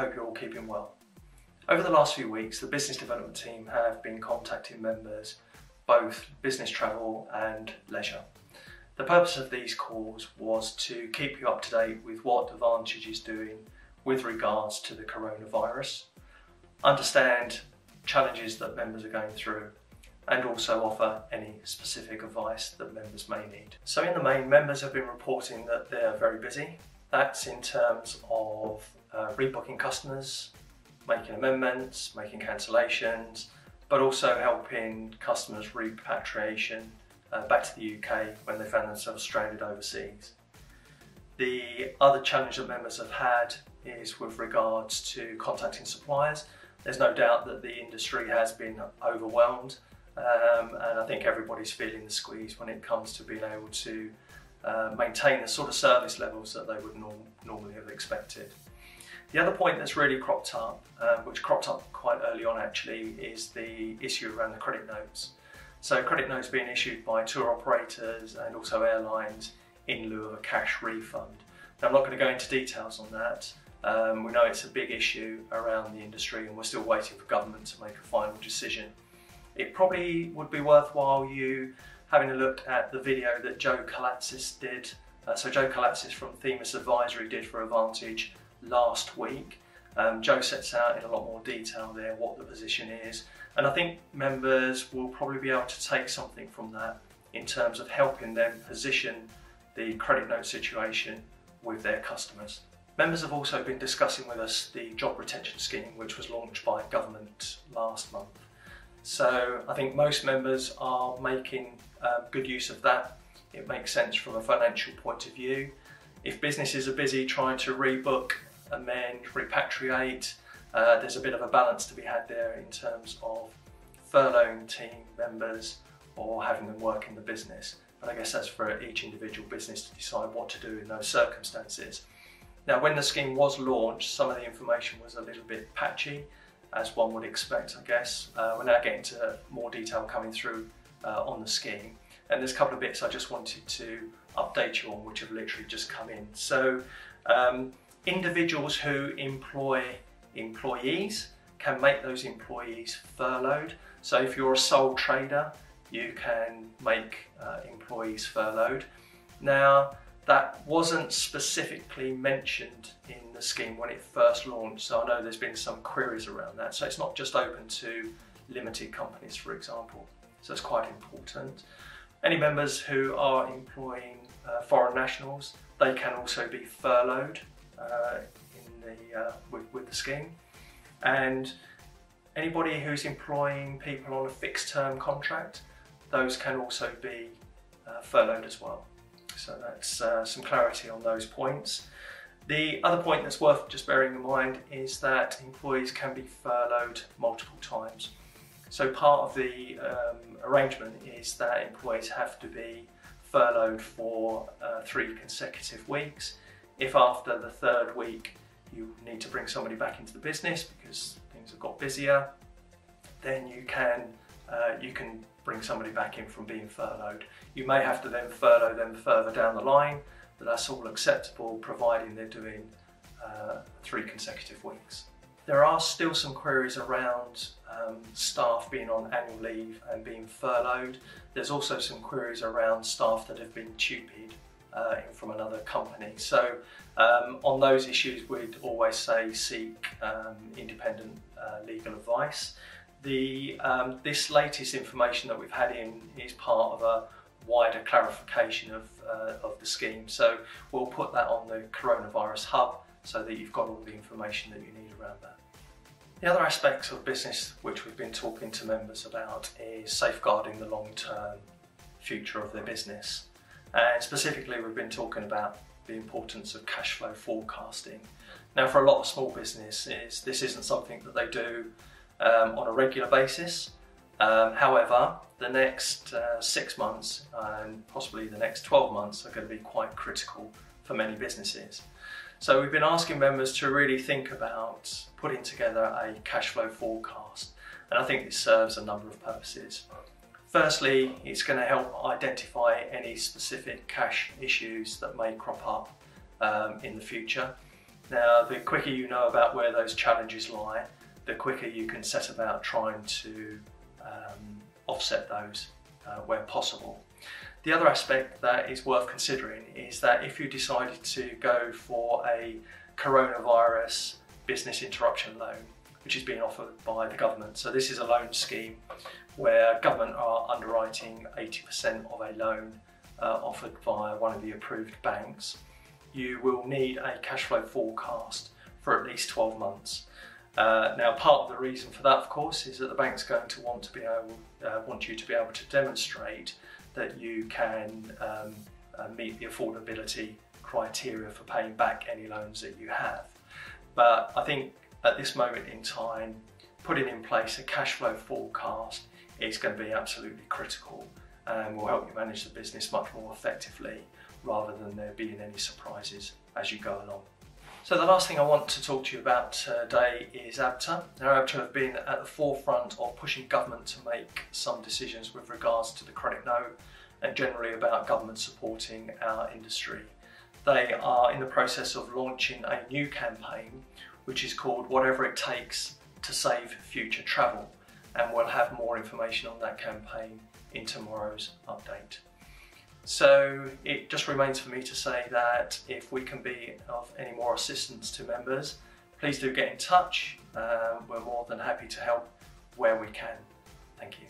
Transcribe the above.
hope you're all keeping well. Over the last few weeks, the business development team have been contacting members, both business travel and leisure. The purpose of these calls was to keep you up to date with what Advantage is doing with regards to the coronavirus, understand challenges that members are going through, and also offer any specific advice that members may need. So in the main, members have been reporting that they're very busy. That's in terms of uh, rebooking customers, making amendments, making cancellations, but also helping customers repatriation uh, back to the UK when they found themselves stranded overseas. The other challenge that members have had is with regards to contacting suppliers. There's no doubt that the industry has been overwhelmed um, and I think everybody's feeling the squeeze when it comes to being able to uh, maintain the sort of service levels that they would norm normally have expected. The other point that's really cropped up, uh, which cropped up quite early on actually, is the issue around the credit notes. So credit notes being issued by tour operators and also airlines in lieu of a cash refund. Now I'm not going to go into details on that. Um, we know it's a big issue around the industry and we're still waiting for government to make a final decision. It probably would be worthwhile you having a look at the video that Joe Kalatsis did. Uh, so Joe Kalatsis from Themis Advisory did for Advantage last week. Um, Joe sets out in a lot more detail there what the position is, and I think members will probably be able to take something from that in terms of helping them position the credit note situation with their customers. Members have also been discussing with us the job retention scheme, which was launched by government last month. So I think most members are making um, good use of that. It makes sense from a financial point of view. If businesses are busy trying to rebook amend, repatriate. Uh, there's a bit of a balance to be had there in terms of furloughing team members or having them work in the business. And I guess that's for each individual business to decide what to do in those circumstances. Now, when the scheme was launched, some of the information was a little bit patchy, as one would expect, I guess. Uh, we're now getting to more detail coming through uh, on the scheme. And there's a couple of bits I just wanted to update you on, which have literally just come in. So, um, individuals who employ employees can make those employees furloughed. So if you're a sole trader, you can make uh, employees furloughed. Now, that wasn't specifically mentioned in the scheme when it first launched, so I know there's been some queries around that. So it's not just open to limited companies, for example. So it's quite important. Any members who are employing uh, foreign nationals, they can also be furloughed uh, in the, uh, with, with the scheme. And anybody who's employing people on a fixed term contract, those can also be uh, furloughed as well. So that's uh, some clarity on those points. The other point that's worth just bearing in mind is that employees can be furloughed multiple times. So part of the um, arrangement is that employees have to be furloughed for uh, three consecutive weeks if after the third week you need to bring somebody back into the business because things have got busier, then you can uh, you can bring somebody back in from being furloughed. You may have to then furlough them further down the line, but that's all acceptable providing they're doing uh, three consecutive weeks. There are still some queries around um, staff being on annual leave and being furloughed. There's also some queries around staff that have been TUPE'd uh, from another company. So um, on those issues, we'd always say seek um, independent uh, legal advice. The, um, this latest information that we've had in is part of a wider clarification of, uh, of the scheme. So we'll put that on the coronavirus hub so that you've got all the information that you need around that. The other aspects of business which we've been talking to members about is safeguarding the long-term future of their business. And specifically, we've been talking about the importance of cash flow forecasting. Now, for a lot of small businesses, this isn't something that they do um, on a regular basis. Um, however, the next uh, six months and possibly the next 12 months are going to be quite critical for many businesses. So we've been asking members to really think about putting together a cash flow forecast. And I think this serves a number of purposes. Firstly, it's going to help identify any specific cash issues that may crop up um, in the future. Now, the quicker you know about where those challenges lie, the quicker you can set about trying to um, offset those uh, where possible. The other aspect that is worth considering is that if you decided to go for a coronavirus business interruption loan, which is being offered by the government. So this is a loan scheme where government are underwriting 80% of a loan uh, offered via one of the approved banks. You will need a cash flow forecast for at least 12 months. Uh, now, part of the reason for that, of course, is that the bank's going to want to be able, uh, want you to be able to demonstrate that you can um, uh, meet the affordability criteria for paying back any loans that you have. But I think at this moment in time, putting in place a cash flow forecast is going to be absolutely critical and will help you manage the business much more effectively rather than there being any surprises as you go along. So the last thing I want to talk to you about uh, today is ABTA. Now ABTA have been at the forefront of pushing government to make some decisions with regards to the credit note and generally about government supporting our industry. They are in the process of launching a new campaign which is called Whatever It Takes to Save Future Travel and we'll have more information on that campaign in tomorrow's update. So it just remains for me to say that if we can be of any more assistance to members, please do get in touch. Um, we're more than happy to help where we can. Thank you.